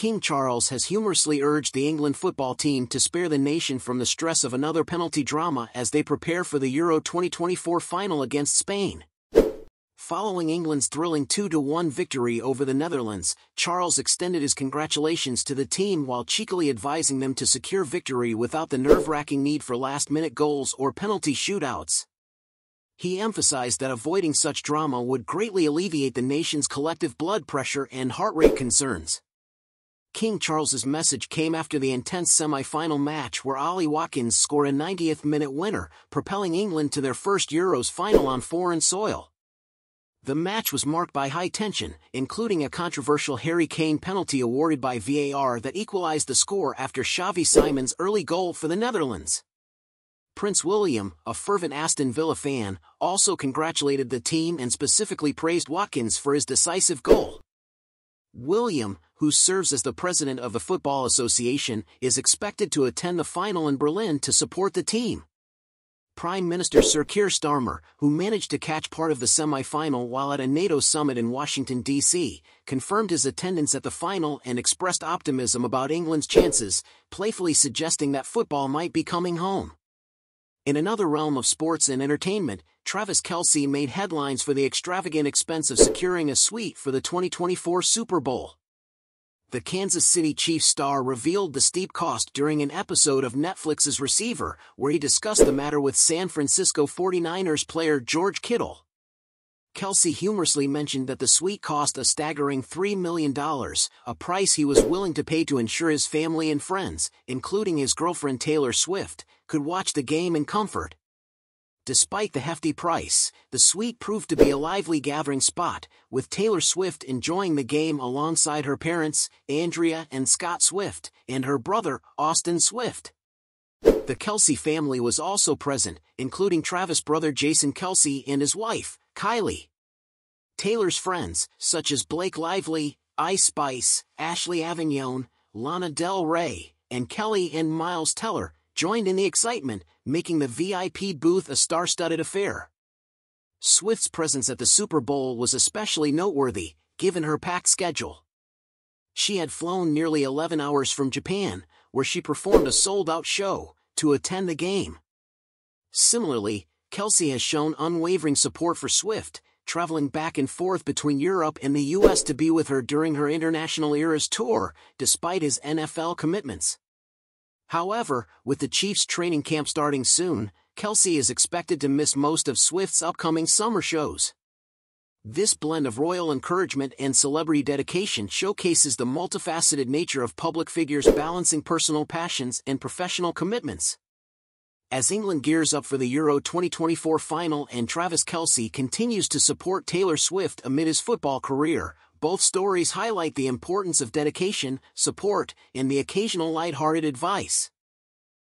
King Charles has humorously urged the England football team to spare the nation from the stress of another penalty drama as they prepare for the Euro 2024 final against Spain. Following England's thrilling 2-1 victory over the Netherlands, Charles extended his congratulations to the team while cheekily advising them to secure victory without the nerve-wracking need for last-minute goals or penalty shootouts. He emphasized that avoiding such drama would greatly alleviate the nation's collective blood pressure and heart rate concerns. King Charles's message came after the intense semi-final match where Ollie Watkins scored a 90th minute winner, propelling England to their first Euros final on foreign soil. The match was marked by high tension, including a controversial Harry Kane penalty awarded by VAR that equalized the score after Xavi Simons' early goal for the Netherlands. Prince William, a fervent Aston Villa fan, also congratulated the team and specifically praised Watkins for his decisive goal. William, who serves as the president of the Football Association, is expected to attend the final in Berlin to support the team. Prime Minister Sir Keir Starmer, who managed to catch part of the semi-final while at a NATO summit in Washington, D.C., confirmed his attendance at the final and expressed optimism about England's chances, playfully suggesting that football might be coming home. In another realm of sports and entertainment, Travis Kelce made headlines for the extravagant expense of securing a suite for the 2024 Super Bowl the Kansas City Chiefs star revealed the steep cost during an episode of Netflix's Receiver, where he discussed the matter with San Francisco 49ers player George Kittle. Kelce humorously mentioned that the suite cost a staggering $3 million, a price he was willing to pay to ensure his family and friends, including his girlfriend Taylor Swift, could watch the game in comfort. Despite the hefty price, the suite proved to be a lively gathering spot, with Taylor Swift enjoying the game alongside her parents, Andrea and Scott Swift, and her brother, Austin Swift. The Kelce family was also present, including Travis' brother Jason Kelce and his wife, Kylie. Taylor's friends, such as Blake Lively, Ice Spice, Ashley Avignone, Lana Del Rey, and Keleigh and Miles Teller, joined in the excitement, making the VIP booth a star-studded affair. Swift's presence at the Super Bowl was especially noteworthy, given her packed schedule. She had flown nearly 11 hours from Japan, where she performed a sold-out show, to attend the game. Similarly, Kelce has shown unwavering support for Swift, traveling back and forth between Europe and the US to be with her during her International Eras tour, despite his NFL commitments. However, with the Chiefs training camp starting soon, Kelce is expected to miss most of Swift's upcoming summer shows. This blend of royal encouragement and celebrity dedication showcases the multifaceted nature of public figures balancing personal passions and professional commitments. As England gears up for the Euro 2024 final and Travis Kelce continues to support Taylor Swift amid his football career, both stories highlight the importance of dedication, support, and the occasional light-hearted advice.